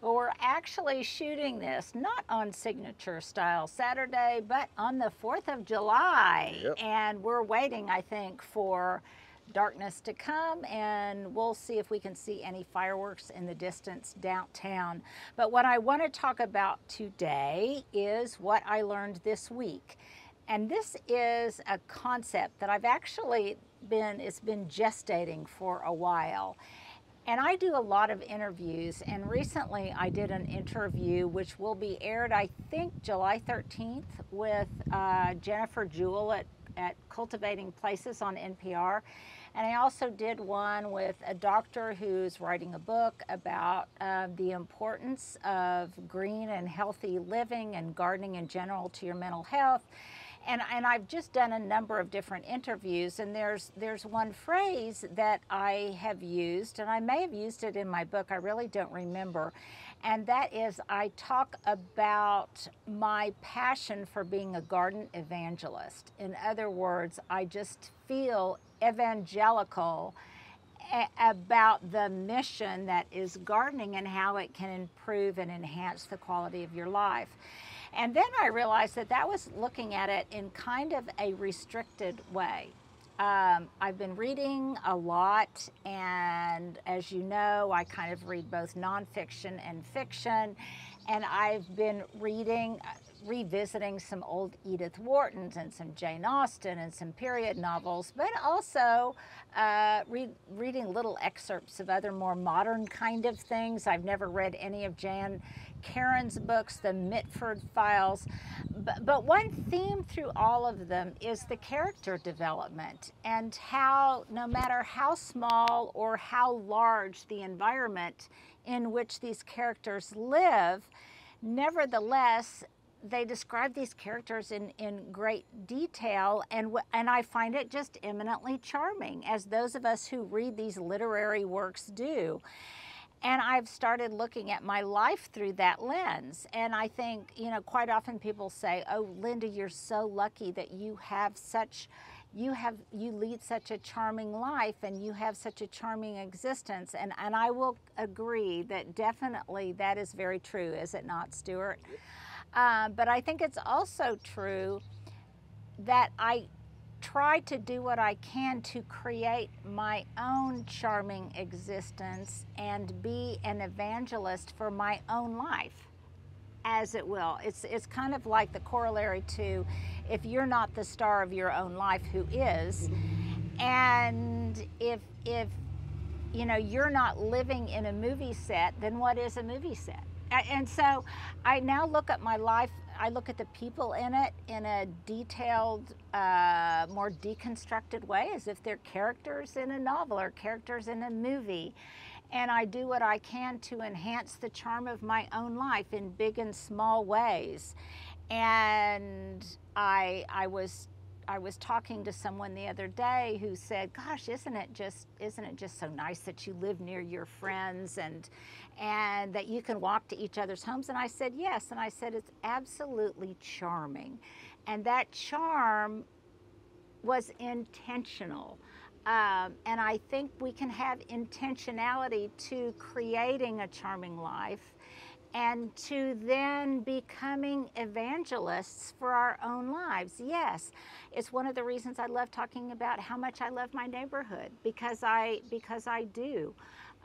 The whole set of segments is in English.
Well, we're actually shooting this not on Signature Style Saturday, but on the 4th of July. Yep. And we're waiting, I think, for darkness to come and we'll see if we can see any fireworks in the distance downtown. But what I want to talk about today is what I learned this week. And this is a concept that I've actually been, it's been gestating for a while. And I do a lot of interviews, and recently I did an interview which will be aired, I think, July 13th with uh, Jennifer Jewell at, at Cultivating Places on NPR. And I also did one with a doctor who's writing a book about uh, the importance of green and healthy living and gardening in general to your mental health. And, and I've just done a number of different interviews, and there's there's one phrase that I have used, and I may have used it in my book. I really don't remember, and that is I talk about my passion for being a garden evangelist. In other words, I just feel evangelical about the mission that is gardening and how it can improve and enhance the quality of your life. And then I realized that that was looking at it in kind of a restricted way. Um, I've been reading a lot, and as you know, I kind of read both nonfiction and fiction. And I've been reading, revisiting some old Edith Whartons and some Jane Austen and some period novels, but also uh, read, reading little excerpts of other more modern kind of things. I've never read any of Jan Karon's books, the Mitford Files. But, but one theme through all of them is the character development and how, no matter how small or how large the environment in which these characters live, nevertheless, they describe these characters in, in great detail, and, and I find it just eminently charming, as those of us who read these literary works do. And I've started looking at my life through that lens. And I think, you know, quite often people say, Oh, Linda, you're so lucky that you have such, you have, you lead such a charming life and you have such a charming existence. And, and I will agree that definitely that is very true, is it not, Stuart? Uh, but I think it's also true that I try to do what I can to create my own charming existence and be an evangelist for my own life, as it will. It's, it's kind of like the corollary to if you're not the star of your own life, who is? And if, if you know, you're not living in a movie set, then what is a movie set? And so I now look at my life I look at the people in it in a detailed, uh, more deconstructed way, as if they're characters in a novel or characters in a movie. And I do what I can to enhance the charm of my own life in big and small ways. And I, I was I was talking to someone the other day who said, "Gosh, isn't it just isn't it just so nice that you live near your friends and and that you can walk to each other's homes?" And I said, "Yes." And I said, "It's absolutely charming." And that charm was intentional. Um, and I think we can have intentionality to creating a charming life and to then becoming evangelists for our own lives. Yes, it's one of the reasons I love talking about how much I love my neighborhood because I because I do.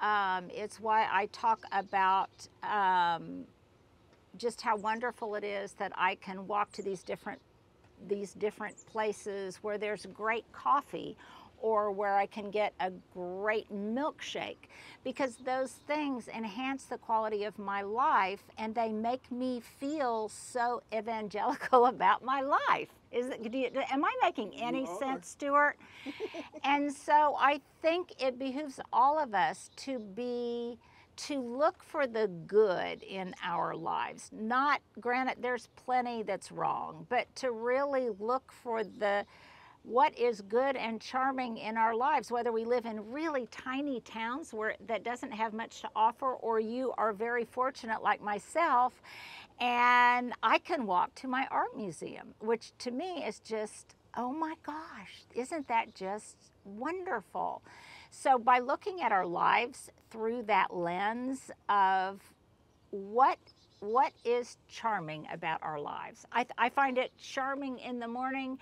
Um, it's why I talk about um, just how wonderful it is that I can walk to these different these different places where there's great coffee or where I can get a great milkshake because those things enhance the quality of my life and they make me feel so evangelical about my life. Is it, Do you, am I making any sense, Stuart? and so I think it behooves all of us to be to look for the good in our lives. Not granted there's plenty that's wrong, but to really look for the what is good and charming in our lives, whether we live in really tiny towns where that doesn't have much to offer, or you are very fortunate like myself, and I can walk to my art museum, which to me is just, oh my gosh, isn't that just wonderful? So by looking at our lives through that lens of what what is charming about our lives. I, I, find it charming in the morning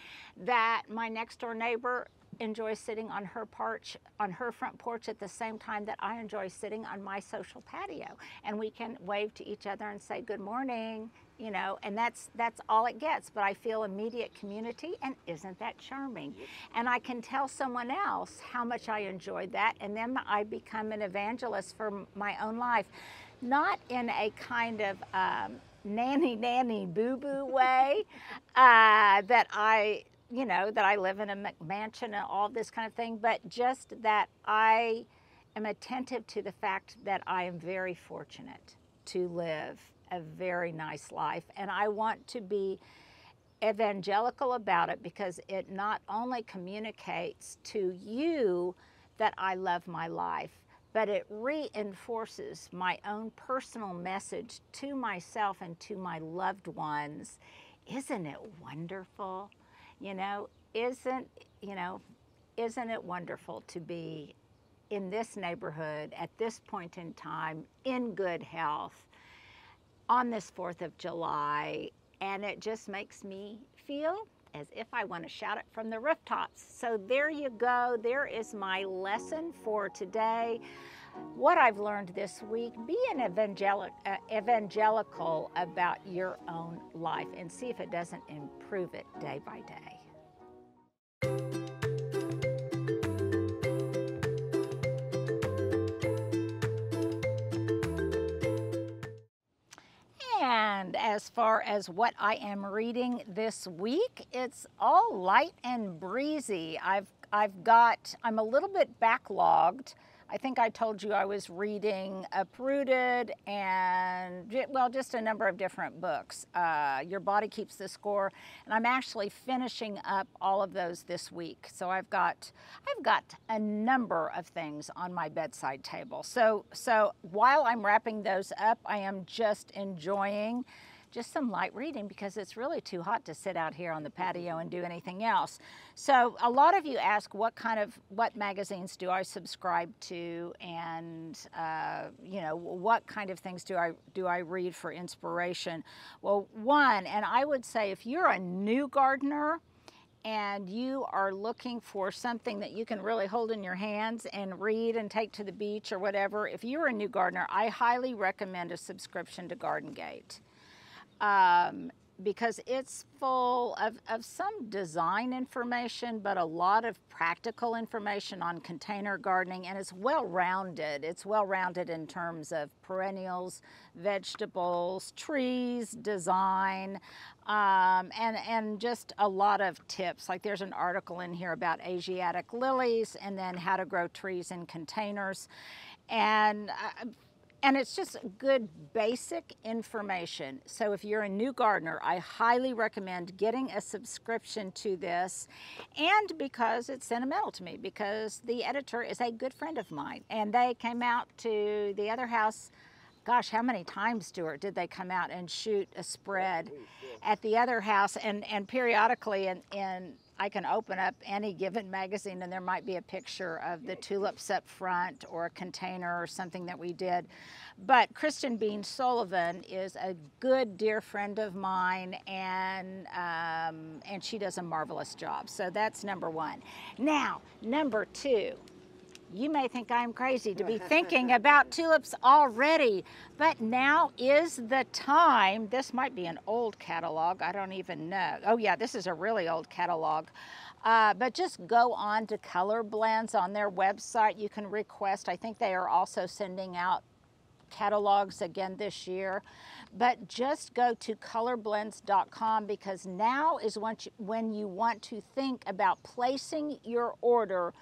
that my next door neighbor enjoys sitting on her porch, on her front porch at the same time that I enjoy sitting on my social patio. And we can wave to each other and say good morning, you know, and that's that's all it gets. But I feel immediate community and isn't that charming? And I can tell someone else how much I enjoyed that and then I become an evangelist for my own life not in a kind of um, nanny nanny boo boo way uh, that I, you know, that I live in a mansion and all this kind of thing, but just that I am attentive to the fact that I am very fortunate to live a very nice life. And I want to be evangelical about it because it not only communicates to you that I love my life, but it reinforces my own personal message to myself and to my loved ones. Isn't it wonderful? You know, isn't, you know, isn't it wonderful to be in this neighborhood at this point in time in good health on this 4th of July? And it just makes me feel as if I want to shout it from the rooftops. So there you go. There is my lesson for today. What I've learned this week, be an evangelic, uh, evangelical about your own life and see if it doesn't improve it day by day. And as far as what I am reading this week, it's all light and breezy. I've I've got I'm a little bit backlogged I think I told you I was reading Uprooted and, well, just a number of different books. Uh, Your Body Keeps the Score, and I'm actually finishing up all of those this week. So I've got, I've got a number of things on my bedside table. So, so while I'm wrapping those up, I am just enjoying just some light reading because it's really too hot to sit out here on the patio and do anything else. So a lot of you ask what kind of, what magazines do I subscribe to and, uh, you know, what kind of things do I, do I read for inspiration? Well, one, and I would say if you're a new gardener, and you are looking for something that you can really hold in your hands and read and take to the beach or whatever, if you're a new gardener, I highly recommend a subscription to Garden Gate um, because it's full of, of some design information, but a lot of practical information on container gardening, and it's well-rounded. It's well-rounded in terms of perennials, vegetables, trees, design, um, and, and just a lot of tips. Like there's an article in here about Asiatic lilies and then how to grow trees in containers. And uh, and it's just good basic information. So if you're a new gardener, I highly recommend getting a subscription to this. And because it's sentimental to me, because the editor is a good friend of mine. And they came out to the other house, gosh, how many times, Stuart, did they come out and shoot a spread oh, at the other house? And, and periodically in, in I can open up any given magazine and there might be a picture of the tulips up front or a container or something that we did. But Kristin Beane Sullivan is a good dear friend of mine and, um, and she does a marvelous job. So that's number one. Now, number two, you may think I'm crazy to be thinking about tulips already, but now is the time. This might be an old catalog, I don't even know. Oh yeah, this is a really old catalog. Uh, but just go on to Color Blends on their website. You can request, I think they are also sending out catalogs again this year. But just go to colorblends.com because now is when you want to think about placing your order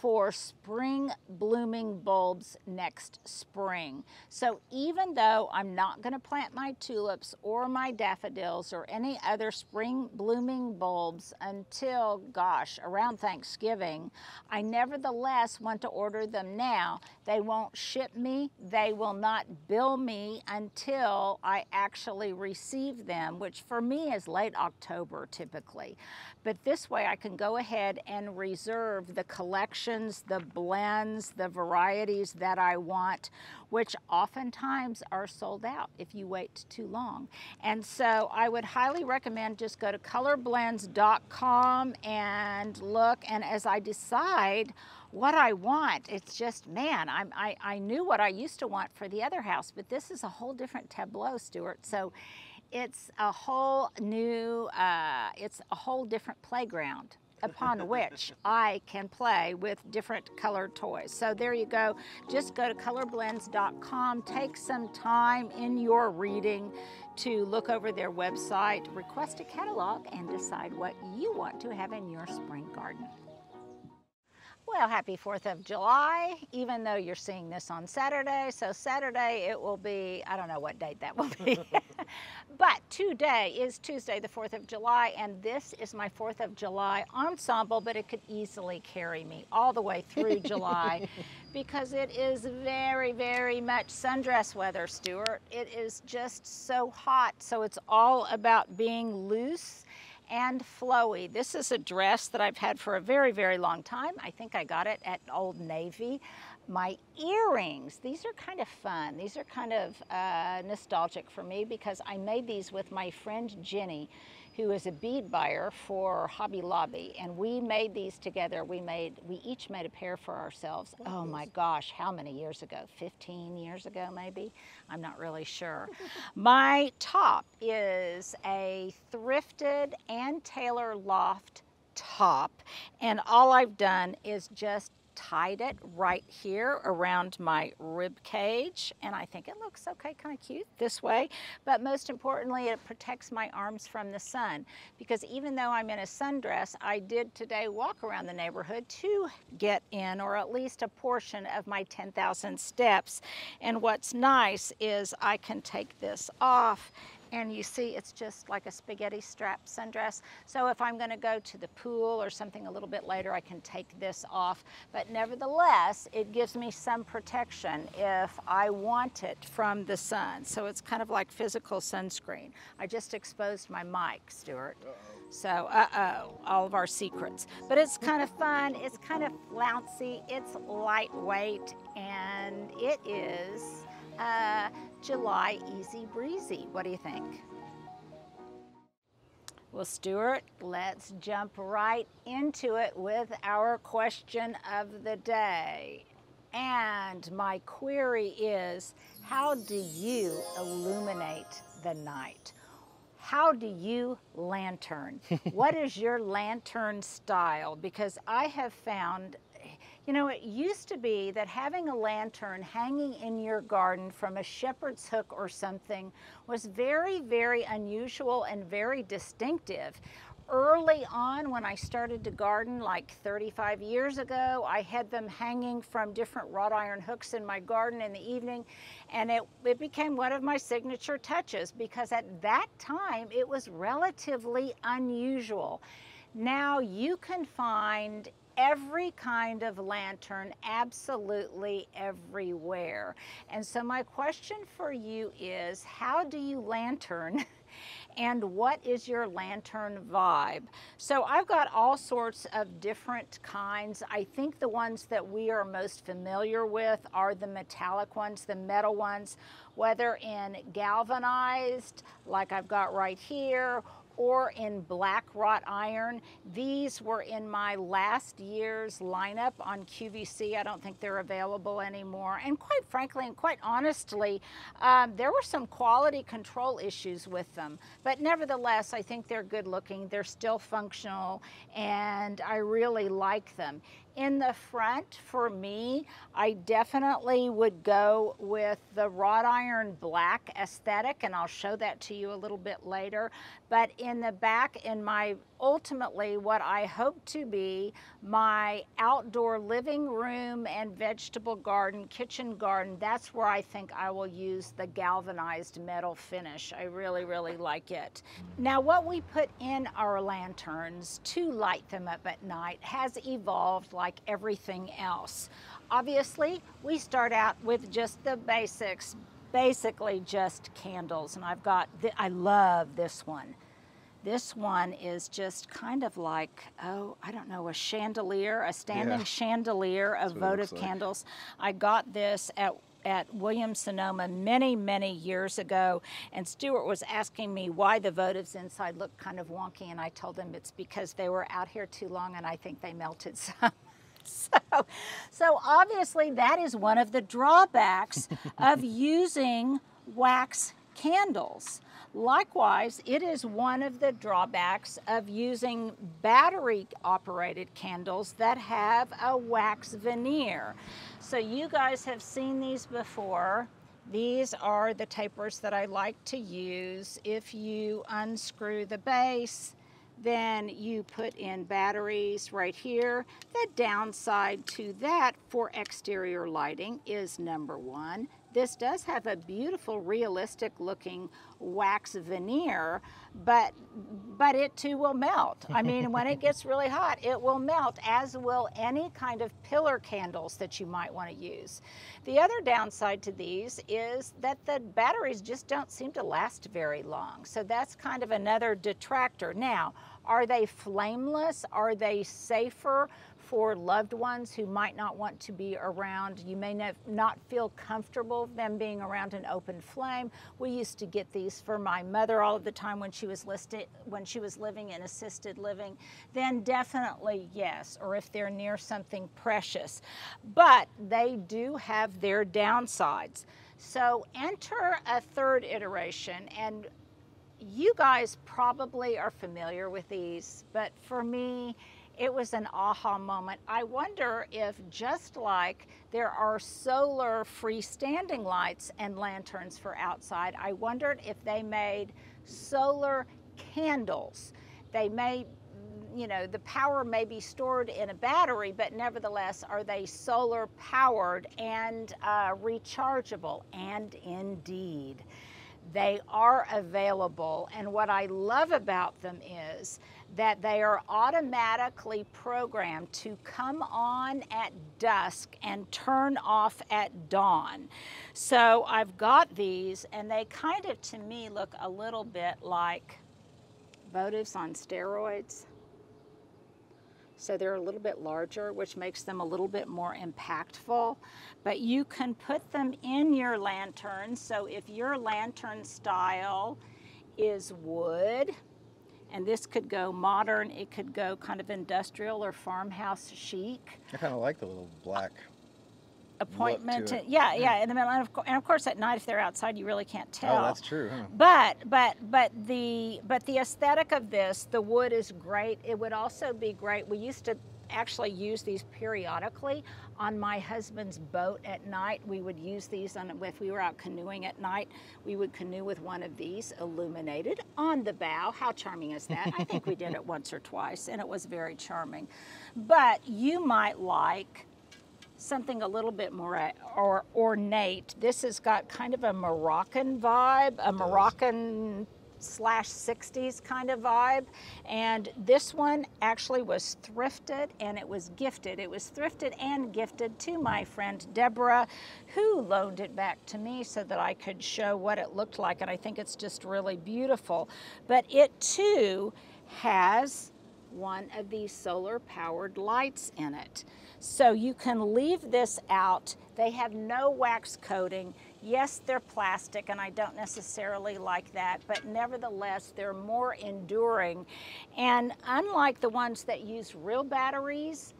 for spring blooming bulbs next spring. So even though I'm not going to plant my tulips or my daffodils or any other spring blooming bulbs until, gosh, around Thanksgiving, I nevertheless want to order them now. They won't ship me, they will not bill me until I actually receive them, which for me is late October typically. But this way I can go ahead and reserve the collection the blends, the varieties that I want, which oftentimes are sold out if you wait too long. And so I would highly recommend just go to colorblends.com and look. And as I decide what I want, it's just, man, I'm, I, I knew what I used to want for the other house, but this is a whole different tableau, Stuart. So it's a whole new, uh, it's a whole different playground upon which I can play with different colored toys. So there you go. Just go to colorblends.com. Take some time in your reading to look over their website, request a catalog, and decide what you want to have in your spring garden. Well, happy 4th of July, even though you're seeing this on Saturday. So Saturday it will be, I don't know what date that will be. but today is Tuesday, the 4th of July, and this is my 4th of July ensemble, but it could easily carry me all the way through July because it is very, very much sundress weather, Stuart. It is just so hot. So it's all about being loose and flowy. This is a dress that I've had for a very, very long time. I think I got it at Old Navy. My earrings, these are kind of fun. These are kind of uh, nostalgic for me because I made these with my friend Jenny who is a bead buyer for Hobby Lobby, and we made these together. We made, we each made a pair for ourselves. Oh my gosh, how many years ago? 15 years ago, maybe? I'm not really sure. my top is a thrifted Ann Taylor Loft top, and all I've done is just tied it right here around my rib cage and I think it looks okay kind of cute this way but most importantly it protects my arms from the sun because even though I'm in a sundress I did today walk around the neighborhood to get in or at least a portion of my 10,000 steps and what's nice is I can take this off and you see it's just like a spaghetti strap sundress. So if I'm gonna go to the pool or something a little bit later, I can take this off. But nevertheless, it gives me some protection if I want it from the sun. So it's kind of like physical sunscreen. I just exposed my mic, Stuart. Uh -oh. So, uh-oh, all of our secrets. But it's kind of fun, it's kind of flouncy, it's lightweight, and it is uh, July Easy Breezy. What do you think? Well, Stuart, let's jump right into it with our question of the day. And my query is, how do you illuminate the night? How do you lantern? what is your lantern style? Because I have found you know, it used to be that having a lantern hanging in your garden from a shepherd's hook or something was very, very unusual and very distinctive. Early on, when I started to garden like 35 years ago, I had them hanging from different wrought iron hooks in my garden in the evening, and it, it became one of my signature touches because at that time it was relatively unusual. Now you can find every kind of lantern absolutely everywhere. And so my question for you is, how do you lantern? and what is your lantern vibe? So I've got all sorts of different kinds. I think the ones that we are most familiar with are the metallic ones, the metal ones, whether in galvanized, like I've got right here, or in black wrought iron. These were in my last year's lineup on QVC. I don't think they're available anymore. And quite frankly and quite honestly, um, there were some quality control issues with them. But nevertheless, I think they're good looking. They're still functional and I really like them. In the front, for me, I definitely would go with the wrought iron black aesthetic, and I'll show that to you a little bit later. But in the back, in my ultimately what I hope to be my outdoor living room and vegetable garden, kitchen garden, that's where I think I will use the galvanized metal finish. I really, really like it. Now what we put in our lanterns to light them up at night has evolved like everything else. Obviously, we start out with just the basics, basically just candles. And I've got, I love this one. This one is just kind of like, oh, I don't know, a chandelier, a standing Yeah. chandelier of votive like. candles. I got this at at Williams Sonoma many, many years ago, and Stuart was asking me why the votives inside looked kind of wonky, and I told him it's because they were out here too long, and I think they melted some. So, so obviously that is one of the drawbacks of using wax candles. Likewise, it is one of the drawbacks of using battery operated candles that have a wax veneer. So you guys have seen these before. These are the tapers that I like to use. If you unscrew the base, then you put in batteries right here. The downside to that for exterior lighting is number one, this does have a beautiful realistic looking wax veneer, but but it too will melt. I mean, when it gets really hot, it will melt, as will any kind of pillar candles that you might want to use. The other downside to these is that the batteries just don't seem to last very long. So that's kind of another detractor. Now, are they flameless? Are they safer for loved ones who might not want to be around? You may not- not feel comfortable them being around an open flame. We used to get these for my mother all of the time when she was listed when she was living in assisted living. Then definitely yes, or if they're near something precious. But they do have their downsides. So enter a third iteration and you guys probably are familiar with these, but for me, it was an aha moment. I wonder if, just like there are solar freestanding lights and lanterns for outside, I wondered if they made solar candles. They may, you know, the power may be stored in a battery, but nevertheless, are they solar powered and uh, rechargeable? And indeed. They are available, and what I love about them is that they are automatically programmed to come on at dusk and turn off at dawn. So I've got these, and they kind of, to me, look a little bit like votives on steroids. So they're a little bit larger, which makes them a little bit more impactful. But you can put them in your lantern. So if your lantern style is wood, and this could go modern, it could go kind of industrial or farmhouse chic I kind of like the little black. appointment. to it. yeah, yeah, in the middle, and of, and of course at night if they're outside, you really can't oh, tell. Oh, that's true. Huh? But but but the but the aesthetic of this, the wood is great. It would also be great. We used to actually use these periodically on my husband's boat at night. We would use these on if we were out canoeing at night. We would canoe with one of these illuminated on the bow. How charming is that? I think we did it once or twice, and it was very charming. But you might like something a little bit more uh, or ornate. This has got kind of a Moroccan vibe, a Moroccan slash 60s kind of vibe. And this one actually was thrifted and it was gifted. It was thrifted and gifted to my friend Deborah, who loaned it back to me so that I could show what it looked like. And I think it's just really beautiful. But it too has one of these solar powered lights in it. So you can leave this out. They have no wax coating. Yes, they're plastic, and I don't necessarily like that, but nevertheless, they're more enduring. And unlike the ones that use real batteries,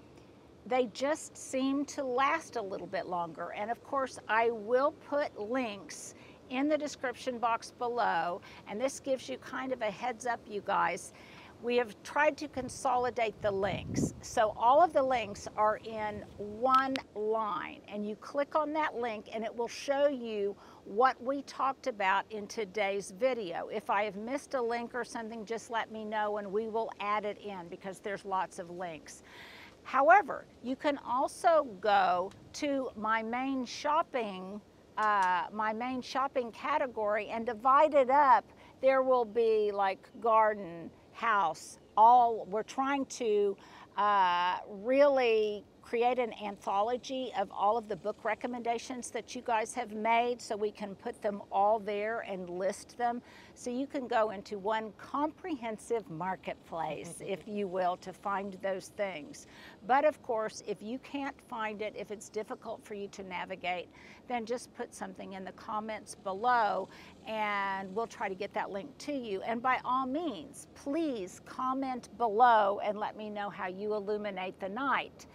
they just seem to last a little bit longer. And of course, I will put links in the description box below, and this gives you kind of a heads up, you guys. We have tried to consolidate the links. So all of the links are in one line, and you click on that link, and it will show you what we talked about in today's video. If I have missed a link or something, just let me know, and we will add it in because there's lots of links. However, you can also go to my main shopping, uh, my main shopping category and divide it up. There will be like garden, house, all, we're trying to uh, really create an anthology of all of the book recommendations that you guys have made so we can put them all there and list them. So you can go into one comprehensive marketplace, if you will, to find those things. But of course, if you can't find it, if it's difficult for you to navigate, then just put something in the comments below and we'll try to get that link to you. And by all means, please comment below and let me know how you illuminate the night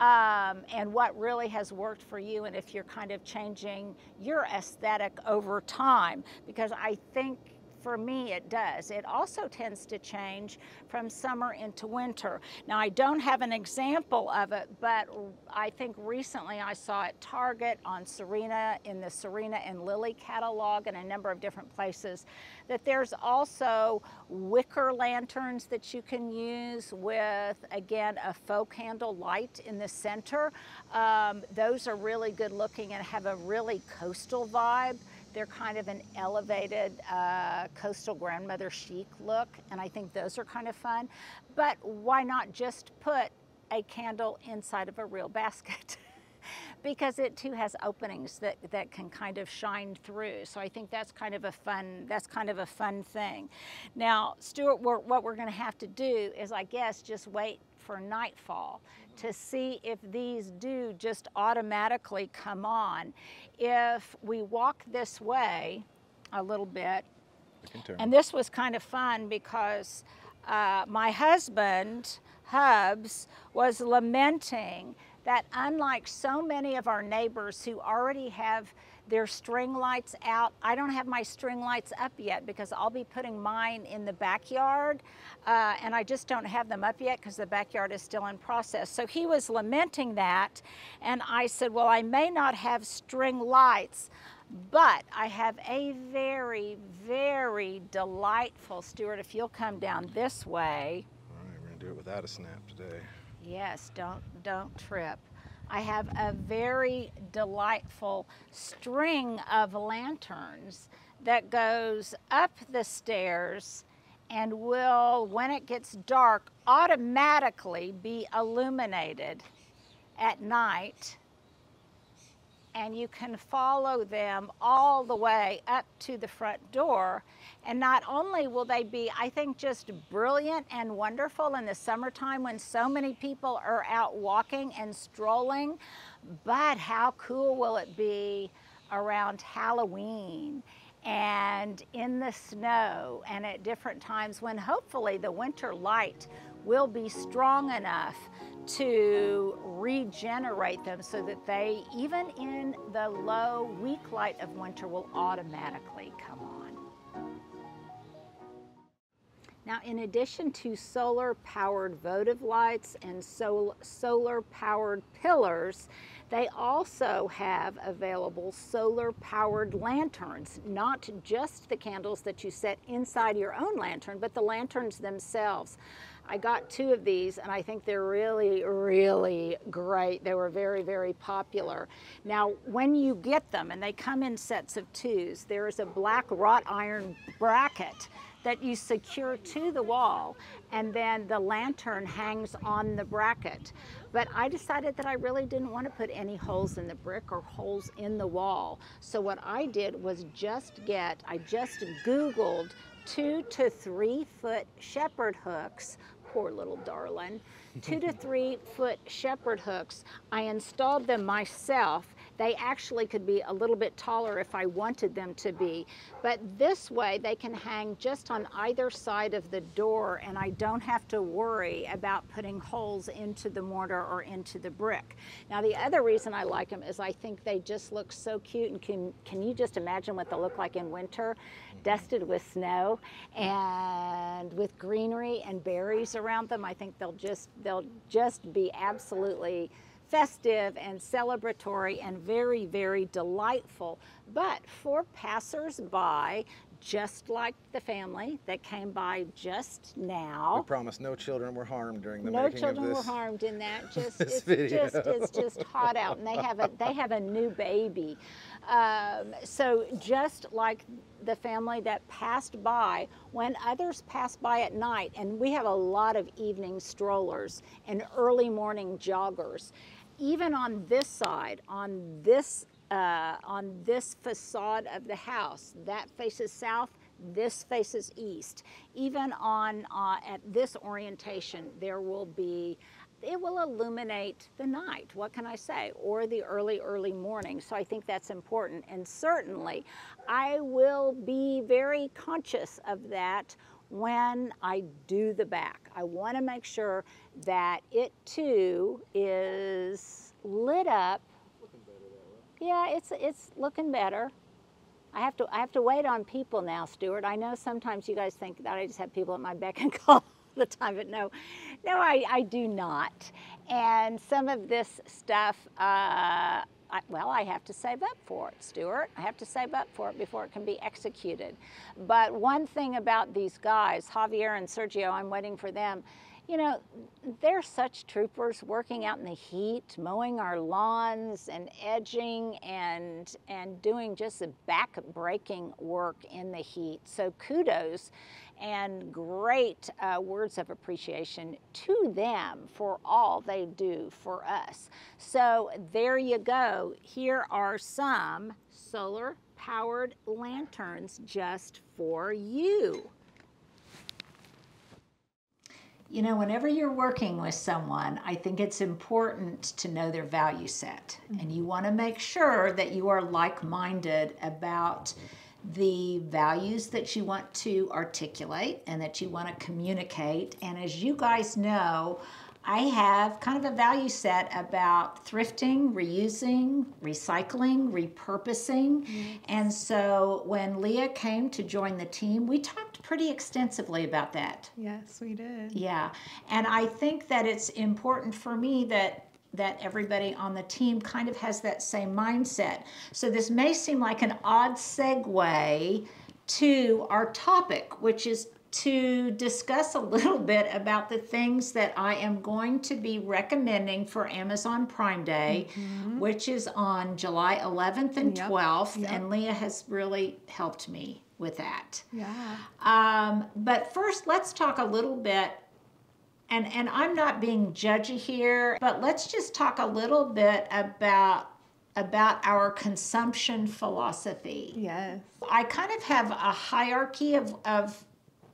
um, and what really has worked for you and if you're kind of changing your aesthetic over time. Because I think for me, it does. It also tends to change from summer into winter. Now, I don't have an example of it, but I think recently I saw at Target on Serena, in the Serena and Lily catalog, and a number of different places, that there's also wicker lanterns that you can use with, again, a faux candle light in the center. Um, those are really good looking and have a really coastal vibe. They're kind of an elevated uh, coastal grandmother chic look, and I think those are kind of fun. But why not just put a candle inside of a real basket? because it too has openings that, that can kind of shine through. So I think that's kind of a fun, that's kind of a fun thing. Now, Stuart, we're, what we're gonna have to do is I guess just wait for nightfall to see if these do just automatically come on. If we walk this way a little bit, and this was kind of fun because uh, my husband, Hubs, was lamenting that unlike so many of our neighbors who already have their string lights out. I don't have my string lights up yet because I'll be putting mine in the backyard uh, and I just don't have them up yet because the backyard is still in process. So he was lamenting that and I said, well, I may not have string lights, but I have a very, very delightful, Stuart, if you'll come down this way. All right, we're gonna do it without a snap today. Yes, don't, don't trip. I have a very delightful string of lanterns that goes up the stairs and will, when it gets dark, automatically be illuminated at night and you can follow them all the way up to the front door. And not only will they be, I think, just brilliant and wonderful in the summertime when so many people are out walking and strolling, but how cool will it be around Halloween and in the snow and at different times when hopefully the winter light will be strong enough to regenerate them so that they, even in the low, weak light of winter, will automatically come on. Now, in addition to solar powered votive lights and sol solar powered pillars, they also have available solar powered lanterns, not just the candles that you set inside your own lantern, but the lanterns themselves. I got two of these and I think they're really, really great. They were very, very popular. Now, when you get them, and they come in sets of twos, there is a black wrought iron bracket that you secure to the wall and then the lantern hangs on the bracket. But I decided that I really didn't want to put any holes in the brick or holes in the wall. So what I did was just get, I just Googled two to three foot shepherd hooks poor little darling, two to three foot shepherd hooks. I installed them myself they actually could be a little bit taller if I wanted them to be. But this way they can hang just on either side of the door and I don't have to worry about putting holes into the mortar or into the brick. Now the other reason I like them is I think they just look so cute and can, can you just imagine what they'll look like in winter? Mm-hmm. Dusted with snow and with greenery and berries around them. I think they'll just, they'll just be absolutely festive and celebratory and very, very delightful. But for passers-by, just like the family that came by just now. We promise no children were harmed during the no making children of this. were harmed in that. Just this it's video. just it's just hot out, and they have a they have a new baby. Um, so just like the family that passed by, when others pass by at night, and we have a lot of evening strollers and early morning joggers, even on this side, on this uh, on this facade of the house, that faces south, this faces east. Even on uh, at this orientation, there will be it will illuminate the night, what can I say, or the early, early morning. So I think that's important. And certainly, I will be very conscious of that when I do the back. I want to make sure that it too is lit up. Yeah, it's it's looking better. I have to I have to wait on people now, Stuart. I know sometimes you guys think that I just have people at my beck and call the time, but no, no, I, I do not. And some of this stuff, uh, I, well, I have to save up for it, Stuart. I have to save up for it before it can be executed. But one thing about these guys, Javier and Sergio, I'm waiting for them you know, they're such troopers working out in the heat, mowing our lawns and edging and and doing just the back-breaking work in the heat. So kudos and great uh, words of appreciation to them for all they do for us. So there you go. Here are some solar powered lanterns just for you. You know, whenever you're working with someone, I think it's important to know their value set. Mm-hmm. And you want to make sure that you are like minded about the values that you want to articulate and that you want to communicate. And as you guys know, I have kind of a value set about thrifting, reusing, recycling, repurposing. Mm-hmm. And so when Leah came to join the team, we talked pretty extensively about that. Yes, we did. Yeah. And I think that it's important for me that that everybody on the team kind of has that same mindset. So this may seem like an odd segue to our topic, which is to discuss a little bit about the things that I am going to be recommending for Amazon Prime Day, mm-hmm. which is on July 11th and yep. 12th. Yep. And Leah has really helped me with that. Yeah. Um, but first, let's talk a little bit. And, and I'm not being judgy here, but let's just talk a little bit about about our consumption philosophy. Yes. I kind of have a hierarchy of, of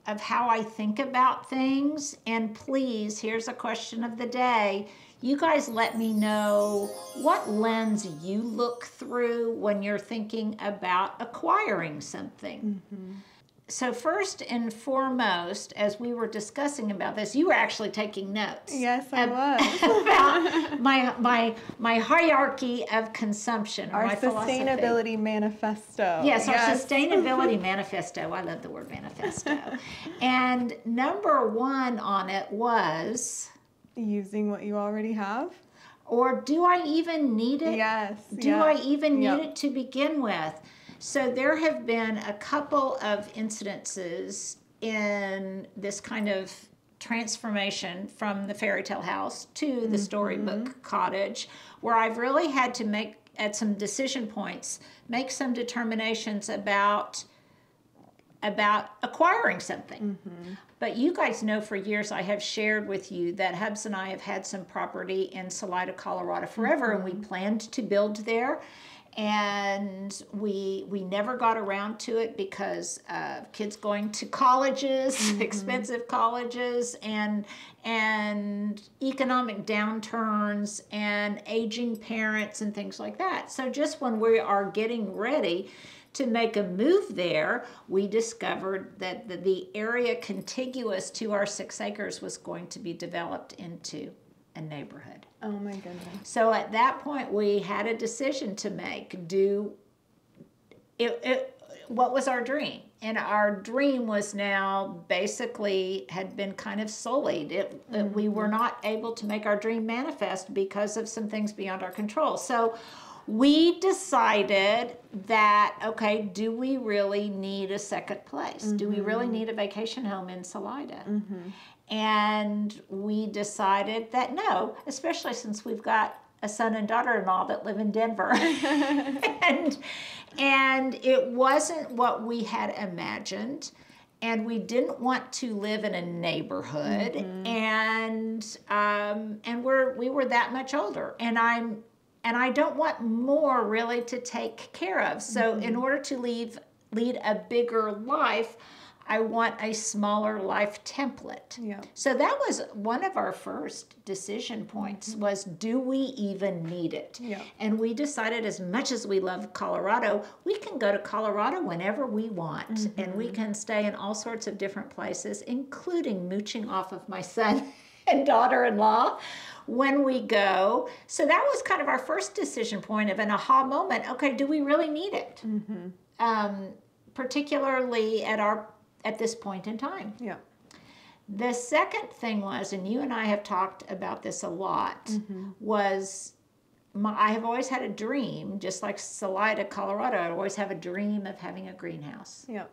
of how I think about things. And please, here's a question of the day. You guys let me know what lens you look through when you're thinking about acquiring something. Mm-hmm. So, first and foremost, as we were discussing about this, you were actually taking notes. Yes, I was. about my, my, my hierarchy of consumption. Our sustainability philosophy. manifesto. Yes, yes, our sustainability manifesto. I love the word manifesto. and number one on it was using what you already have. Or do I even need it? Yes. Do yes. I even need yep. it to begin with? So there have been a couple of incidences in this kind of transformation from the fairy tale house to the storybook mm-hmm. cottage where I've really had to make at some decision points make some determinations about about acquiring something. Mm-hmm. But you guys know for years I have shared with you that Hubs and I have had some property in Salida, Colorado forever, mm-hmm. and we mm-hmm. planned to build there and we we never got around to it because of kids going to colleges mm-hmm. expensive colleges and and economic downturns and aging parents and things like that so just when we are getting ready to make a move there, we discovered that the, the area contiguous to our six acres was going to be developed into a neighborhood. Oh my goodness. So at that point, we had a decision to make. Do it, it what was our dream? And our dream was now basically had been kind of sullied. It, mm-hmm. We were not able to make our dream manifest because of some things beyond our control. So we decided that okay, do we really need a second place? Mm-hmm. Do we really mm-hmm. need a vacation home in Salida? Mm-hmm. And we decided that no, especially since we've got a son and daughter-in-law that live in Denver. and and it wasn't what we had imagined. and we didn't want to live in a neighborhood. And um, and we're we were that much older. And i'm and i don't want more really to take care of. So in order to leave lead a bigger life i want a smaller life template Yeah. so that was one of our first decision points mm-hmm. was do we even need it? Yeah. And we decided as much as we love Colorado, we can go to Colorado whenever we want mm-hmm. and we can stay in all sorts of different places including mooching off of my son and daughter-in-law when we go. So that was kind of our first decision point of an aha moment. Okay, do we really need it? Mm-hmm. Um, particularly at our at this point in time. Yeah. The second thing was, and you and I have talked about this a lot, mm-hmm. was my, I have always had a dream, just like Salida, Colorado, I always have a dream of having a greenhouse. Yeah.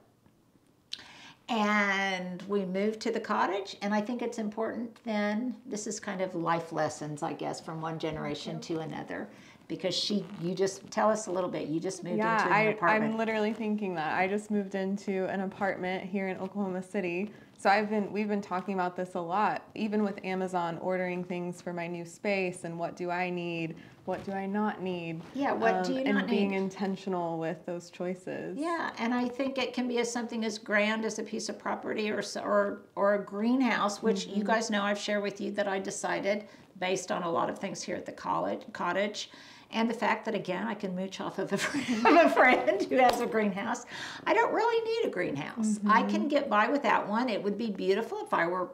And we moved to the cottage, and I think it's important then, this is kind of life lessons, I guess, from one generation to another. Because she, you just tell us a little bit. You just moved Yeah, into an I, apartment. I'm literally thinking that. I just moved into an apartment here in Oklahoma City. So I've been we've been talking about this a lot, even with Amazon ordering things for my new space and what do I need, what do I not need. Yeah, what um, do you not and being need? intentional with those choices. Yeah, and I think it can be as something as grand as a piece of property or or or a greenhouse, which you mm-hmm. guys know I've shared with you that I decided based on a lot of things here at the college cottage. And the fact that again I can mooch off of a, friend, of a friend who has a greenhouse, I don't really need a greenhouse. I mm-hmm. can get by without one. It would be beautiful if I were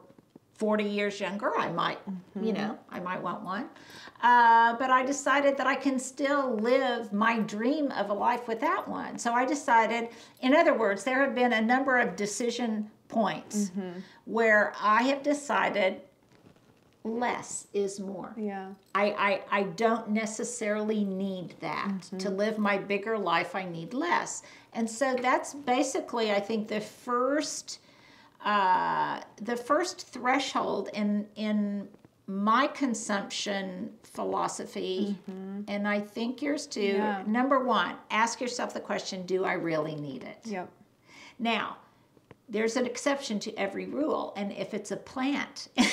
40 years younger. I might, you mm-hmm. know, I might want one. Uh, but I decided that I can still live my dream of a life without one. So I decided, in other words, there have been a number of decision points mm-hmm. where I have decided less is more. Yeah. I, I, I don't necessarily need that. Mm-hmm. To live my bigger life, I need less. And so that's basically, I think, the first uh, the first threshold in in my consumption philosophy, and I think yours too. Mm-hmm. Yeah. Number one, ask yourself the question: Do I really need it? Yep. Now, there's an exception to every rule, and if it's a plant, do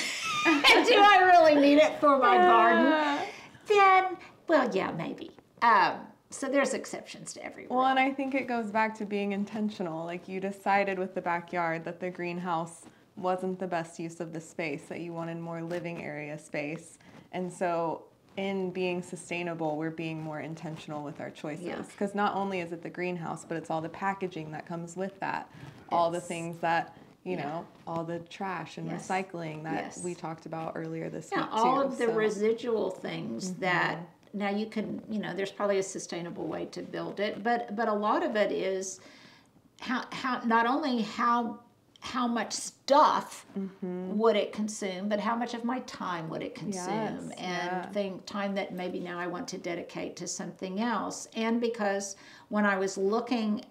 I really need it for my garden? Then, well, yeah, maybe. Um, so there's exceptions to every rule. Well, and I think it goes back to being intentional. Like you decided with the backyard that the greenhouse wasn't the best use of the space, that you wanted more living area space. And so, in being sustainable, we're being more intentional with our choices. Yeah. Because not only is it the greenhouse, but it's all the packaging that comes with that, all the things that, you Yeah. know, all the trash and Yes. recycling that Yes. we talked about earlier this yeah, week. all too. of the So- residual things mm-hmm. that now you can, you know, there's probably a sustainable way to build it, but but a lot of it is how how not only how how much stuff mm-hmm. would it consume, but how much of my time would it consume, Yes, and yeah. think time that maybe now I want to dedicate to something else. And because when I was looking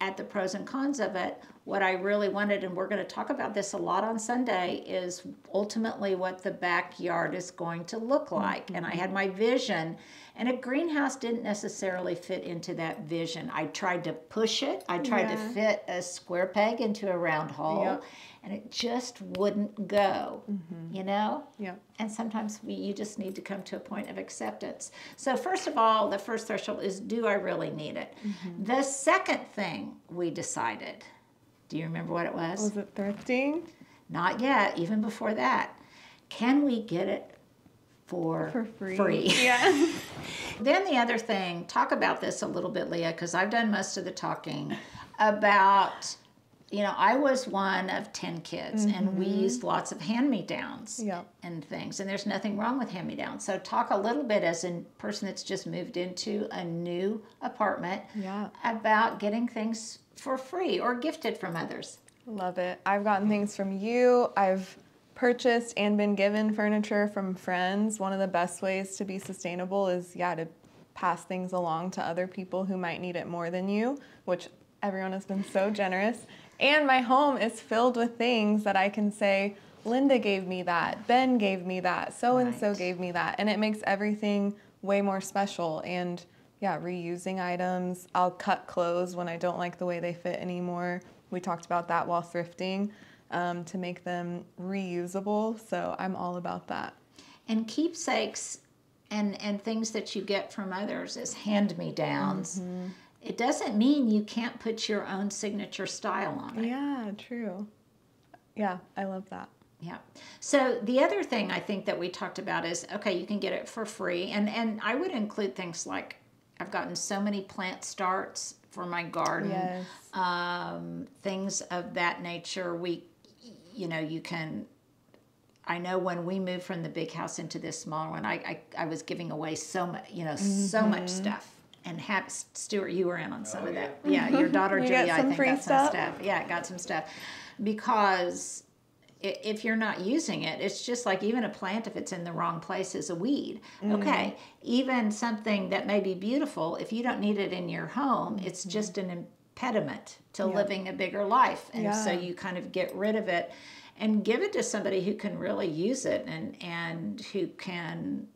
at the pros and cons of it, what I really wanted, and we're going to talk about this a lot on Sunday, is ultimately what the backyard is going to look mm-hmm. like. And I had my vision, and a greenhouse didn't necessarily fit into that vision. I tried to push it, I tried to fit a square peg into a round hole, Yep. And it just wouldn't go, mm-hmm. you know? Yeah. And sometimes we, you just need to come to a point of acceptance. So, first of all, the first threshold is do I really need it? Mm-hmm. The second thing we decided, do you remember what it was? Was it thrifting? Not yet, even before that. Can we get it for, For free. free? Yeah. Then the other thing, talk about this a little bit, Leah, because I've done most of the talking about, you know, I was one of 10 kids and we mm-hmm. used lots of hand me downs Yeah. and things. And there's nothing wrong with hand me downs. So, talk a little bit as a person that's just moved into a new apartment Yeah. about getting things for free or gifted from others. Love it. I've gotten things from you. I've purchased and been given furniture from friends. One of the best ways to be sustainable is, yeah, to pass things along to other people who might need it more than you, which everyone has been so generous. And my home is filled with things that I can say, Linda gave me that, Ben gave me that, so and so Right. gave me that. And it makes everything way more special. And yeah, reusing items. I'll cut clothes when I don't like the way they fit anymore. We talked about that while thrifting um, to make them reusable. So I'm all about that. And keepsakes and, and things that you get from others as hand me downs. Mm-hmm. It doesn't mean you can't put your own signature style on it. Yeah, true. Yeah, I love that. Yeah. So the other thing I think that we talked about is okay, you can get it for free, and and I would include things like I've gotten so many plant starts for my garden, Yes. um, things of that nature. We, you know, you can. I know when we moved from the big house into this smaller one, I I, I was giving away so much, you know, so Mm-hmm. much stuff. And have, Stuart, you were in on some of that. Yeah, your daughter You Julia, got I think free got stuff? some stuff. Yeah, got some stuff because if you're not using it, it's just like even a plant, if it's in the wrong place, is a weed. Mm-hmm. Okay, even something that may be beautiful, if you don't need it in your home, it's just an impediment to Mm-hmm. Yeah. living a bigger life. And so you kind of get rid of it and give it to somebody who can really use it and, and who can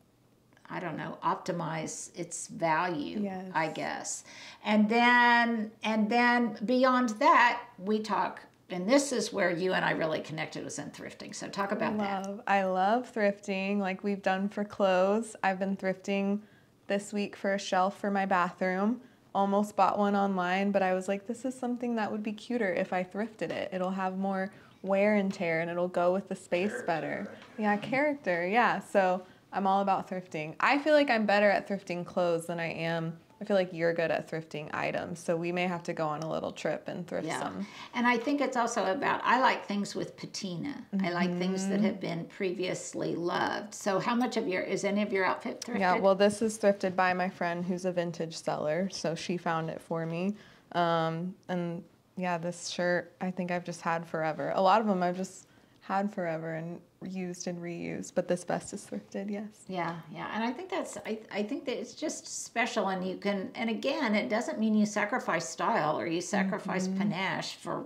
I don't know, optimize its value, Yes. I guess. And then and then beyond that, we talk and this is where you and I really connected was in thrifting. So talk about that. love, I love thrifting like we've done for clothes. I've been thrifting this week for a shelf for my bathroom. Almost bought one online, but I was like, this is something that would be cuter if I thrifted it. It'll have more wear and tear and it'll go with the space better. Yeah, character. Yeah. So I'm all about thrifting. I feel like I'm better at thrifting clothes than I am. I feel like you're good at thrifting items. So we may have to go on a little trip and thrift Yeah. some. And I think it's also about I like things with patina. I like things Mm-hmm. that have been previously loved. So how much of your is any of your outfit thrifted? Yeah, well, this is thrifted by my friend who's a vintage seller, so she found it for me. Um, and yeah, this shirt I think I've just had forever. A lot of them I've just had forever and used and reused, but this vest is thrifted, yes. Yeah, yeah, and I think that's I, I think that it's just special, and you can and again, it doesn't mean you sacrifice style or you sacrifice Mm-hmm. panache for,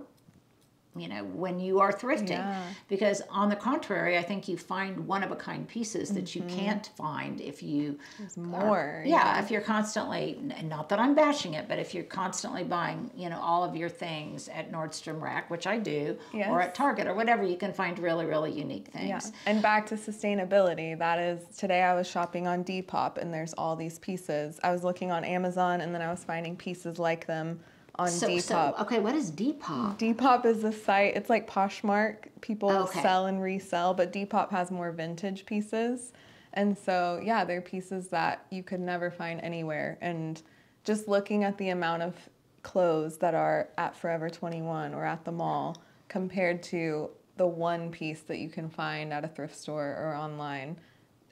you know, when you are thrifting, Yeah. because on the contrary, I think you find one of a kind pieces that you can't find if you Mm-hmm. are- more, yeah, yeah. if you're constantly not that I'm bashing it, but if you're constantly buying, you know, all of your things at Nordstrom Rack, which I do, or at Target or whatever, you can find really really unique things. Yeah. And back to sustainability. That is, today I was shopping on Depop and there's all these pieces. I was looking on Amazon and then I was finding pieces like them on So, Depop. so okay, what is Depop? Depop is a site. It's like Poshmark. People Okay. sell and resell, but Depop has more vintage pieces. And so, yeah, they're pieces that you could never find anywhere. And just looking at the amount of clothes that are at Forever 21 or at the mall compared to the one piece that you can find at a thrift store or online,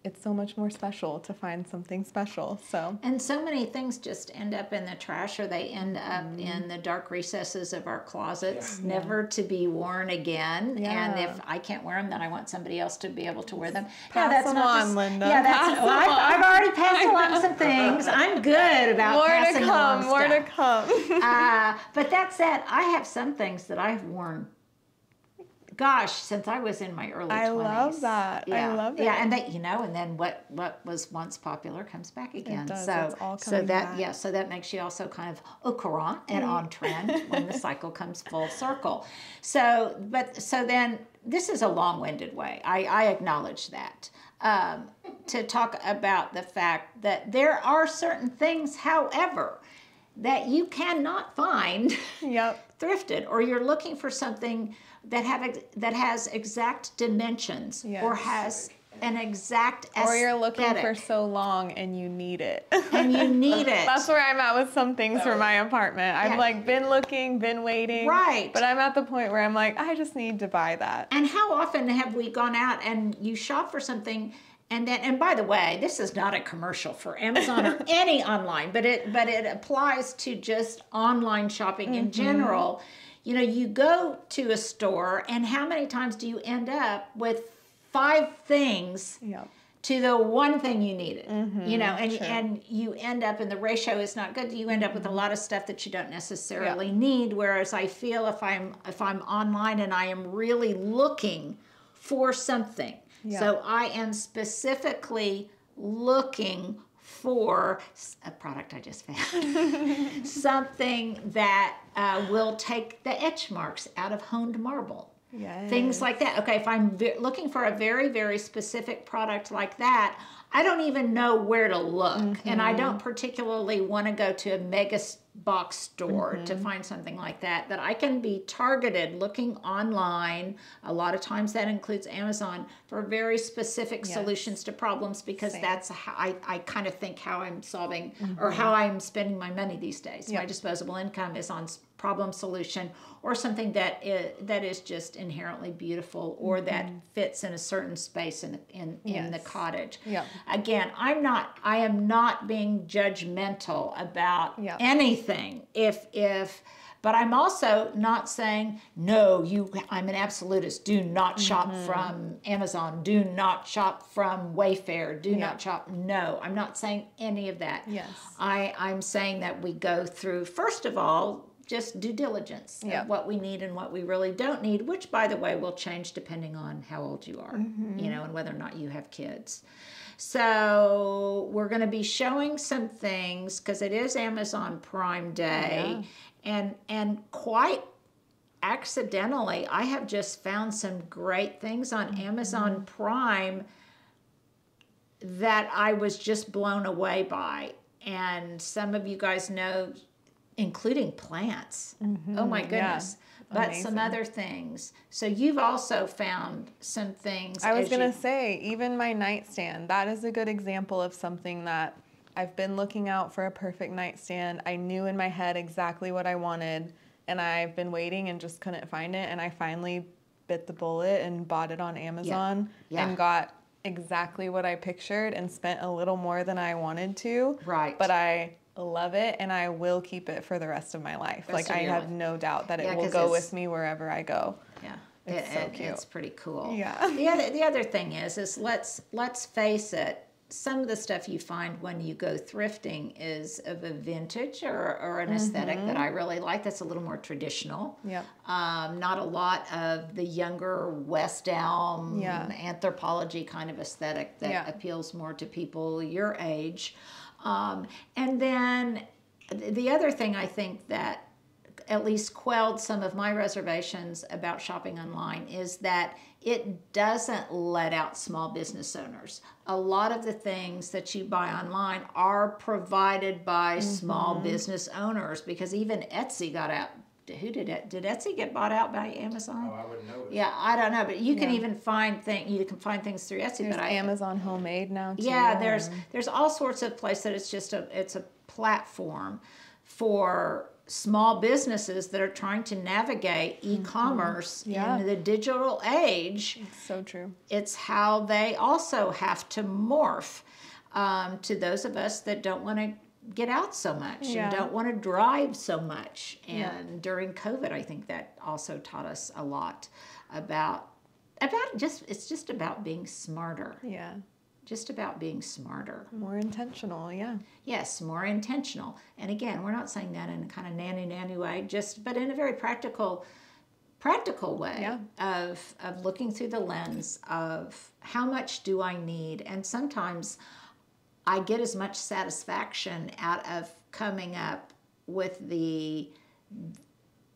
it's so much more special to find something special. So, And so many things just end up in the trash or they end up in the dark recesses of our closets, never to be worn again. And if I can't wear them, then I want somebody else to be able to wear them. Pass them not on, just- Linda. Yeah, that's well, them I've, I've already passed along some things. I'm good about more to passing come, along more to come. uh, but that said, I have some things that I've worn. Gosh, since I was in my early I 20s. love that. I Yeah. love Yeah, and that you know, and then what what was once popular comes back again. does. So so that back. yeah, so that makes you also kind of au courant and on trend when the cycle comes full circle. So but so then this is a long-winded way. I, I acknowledge that. Um, to talk about the fact that there are certain things, however, that you cannot find Yep. thrifted or you're looking for something that have ex- that has exact dimensions or has an exact aesthetic Or you're looking for so long and you need it. and you need it That's where I'm at with some things for oh. my apartment. I've Yeah. like been looking, been waiting. Right. But I'm at the point where I'm like, I just need to buy that. and how often have we gone out and you shop for something and then and by the way this is not a commercial for amazon or any online but it but it applies to just online shopping in mm-hmm. general you know you go to a store and how many times do you end up with five things to the one thing you needed? Mm-hmm. You know and true. and you end up and the ratio is not good you end up with a mm-hmm. lot of stuff that you don't necessarily need whereas i feel if i'm if i'm online and i am really looking for something. Yeah. so i am specifically looking for a product I just found. Something that uh, will take the etch marks out of honed marble. Things like that. Okay, if I'm looking for a very, very specific product like that, I don't even know where to look. And I don't particularly want to go to a mega box store to mm-hmm. find something like that. That I can be targeted looking online. A lot of times that includes Amazon for very specific Yes. solutions to problems because Same. that's how I, I kind of think how I'm solving or mm-hmm. how I'm spending my money these days. My disposable income is on problem solution or something that is, that is just inherently beautiful or that mm-hmm. fits in a certain space in in, in the cottage. Yep. Again, I'm not I am not being judgmental about Yep. anything if if but I'm also not saying no, you I'm an absolutist. Do not shop Mm-hmm. from Amazon. Do not shop from Wayfair. Do Yep. not shop. No, I'm not saying any of that. Yes. I, I'm saying that we go through, first of all, just due diligence Yeah. of what we need and what we really don't need, which, by the way, will change depending on how old you are, Mm-hmm. you know, and whether or not you have kids. So, we're going to be showing some things because it is Amazon Prime Day, and and quite accidentally, I have just found some great things on Mm-hmm. Amazon Prime that I was just blown away by. And some of you guys know, including plants. Oh my Mm-hmm. yeah. But some other things. So you've also found some things. I was as going you- to say, even my nightstand, that is a good example of something that I've been looking out for a perfect nightstand. I knew in my head exactly what I wanted, and I've been waiting and just couldn't find it. And I finally bit the bullet and bought it on Amazon Yeah. and got exactly what I pictured and spent a little more than I wanted to. Right. But I love it and I will keep it for the rest of my life. Rest like I have life. no doubt that Yeah, it will go with me wherever I go. Yeah. It's It- so cute. It's pretty cool. Yeah. The other the other thing is is let's let's face it. Some of the stuff you find when you go thrifting is of a vintage or, or an aesthetic that I really like. That's a little more traditional. Yeah. Um, not a lot of the younger West Elm Yeah. Anthropologie kind of aesthetic that Yeah. appeals more to people your age. Um, and then the other thing I think that at least quelled some of my reservations about shopping online is that it doesn't let out small business owners. A lot of the things that you buy online are provided by small business owners because even Etsy got out. Who did it? Did Etsy get bought out by Amazon? Oh, I wouldn't know. Yeah, I don't know, but you can even find thing you can find things through Etsy. There's but I, Amazon Homemade now too. yeah, there's there's all sorts of places that it's just a it's a platform for small businesses that are trying to navigate e-commerce Mm-hmm. Yeah. in the digital age. so true. It's how they also have to morph um, to those of us that don't want to get out so much Yeah. and don't want to drive so much. And Yeah. during COVID, I think that also taught us a lot about about just it's just about being smarter Yeah. just about being smarter. More intentional. Yeah. Yes, more intentional. And again, we're not saying that in a kind of nanny nanny way, just but in a very practical practical way Yeah. of of looking through the lens of how much do I need? And sometimes I get as much satisfaction out of coming up with the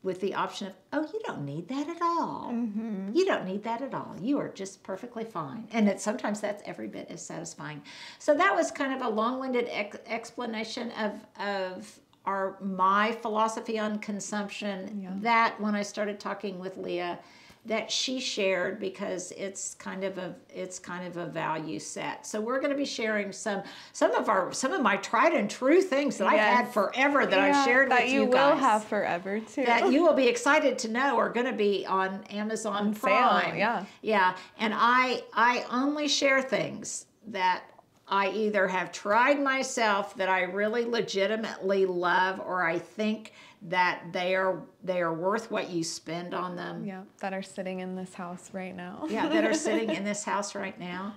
with the option of, oh, you don't need that at all. Mm-hmm. You don't need that at all. You are just perfectly fine. And it, sometimes that's every bit as satisfying. So that was kind of a long-winded ex- explanation of of our my philosophy on consumption. Yeah. That when I started talking with Leah, that she shared because it's kind of a it's kind of a value set. So we're going to be sharing some some of our some of my tried and true things that I've had forever that Yeah, I've shared that with you, you will have forever too. that you will be excited to know are going to be on Amazon On sale, Prime. yeah. Yeah, and I I only share things that I either have tried myself that I really legitimately love or I think that they are they are worth what you spend on them. yeah, that are sitting in this house right now. Yeah, that are sitting in this house right now.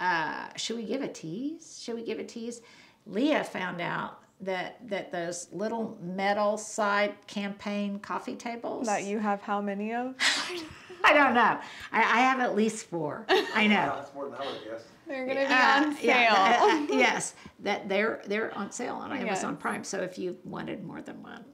Uh, should we give a tease? Should we give a tease? Leah found out that that those little metal side campaign coffee tables that you have how many of? I don't know. I, I have at least four. I know. That's more than I would guess. They're gonna be Uh, on sale. yeah, uh, uh, yes, that they're they're on sale on Amazon Yes. Prime. So if you wanted more than one,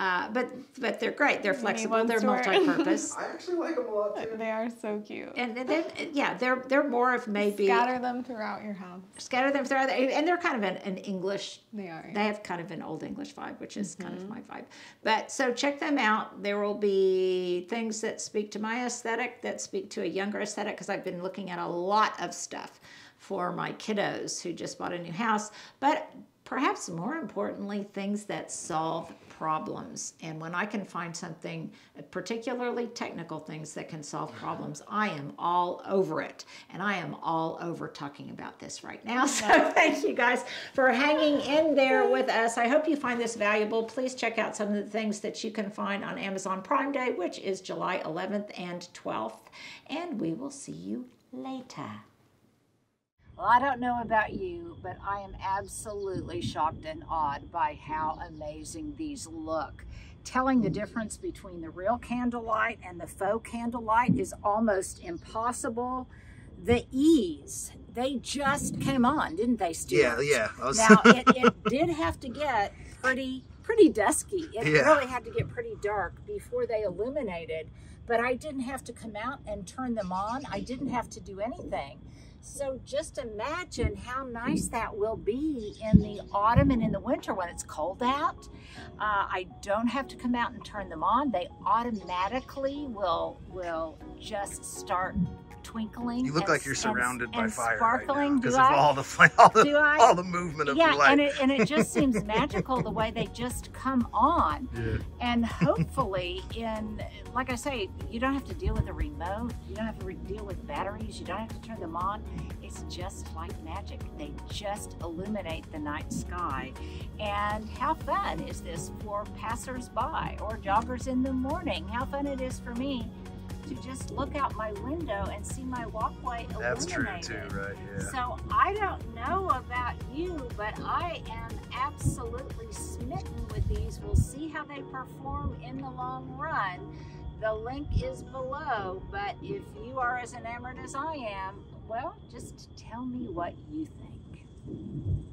uh, but but they're great. They're flexible. They're store. multi-purpose. I actually like them a lot too. They are so cute. And then, yeah, they're they're more of maybe Scatter them throughout your house. scatter them throughout, the, and they're kind of an, an English. They are. They have kind of an old English vibe, which is kind Mm-hmm. of my vibe. But so check them out. There will be things that speak to my aesthetic, that speak to a younger aesthetic, because I've been looking at a lot of stuff for my kiddos who just bought a new house. But perhaps more importantly, things that solve problems. And when I can find something, particularly technical things that can solve mm-hmm. problems, I am all over it. And I am all over talking about this right now. So thank you guys for hanging in there with us. I hope you find this valuable. Please check out some of the things that you can find on Amazon Prime Day, which is July 11th and 12th. And we will see you later. Well, I don't know about you, but I am absolutely shocked and awed by how amazing these look. Telling the difference between the real candlelight and the faux candlelight is almost impossible. The ease, they just came on, didn't they, Stuart? yeah. yeah. was- Now, it, it did have to get pretty, pretty dusky. It Yeah. really had to get pretty dark before they illuminated, but I didn't have to come out and turn them on. I didn't have to do anything. So just imagine how nice that will be in the autumn and in the winter when it's cold out. Uh, I don't have to come out and turn them on. They automatically will will just start twinkling. You look and- like you're and- surrounded by and fire sparkling. right because of all the all the, all the movement of yeah, the light. and it, and it just seems magical the way they just come on. yeah. And hopefully, in like I say, you don't have to deal with a remote. You don't have to re- deal with batteries. You don't have to turn them on. It's just like magic. They just illuminate the night sky. And how fun is this for passersby or joggers in the morning? How fun it is for me to just look out my window and see my walkway That's true illuminated. too, right? Yeah. So I don't know about you, but I am absolutely smitten with these. We'll see how they perform in the long run. The link is below, but if you are as enamored as I am, well, just tell me what you think.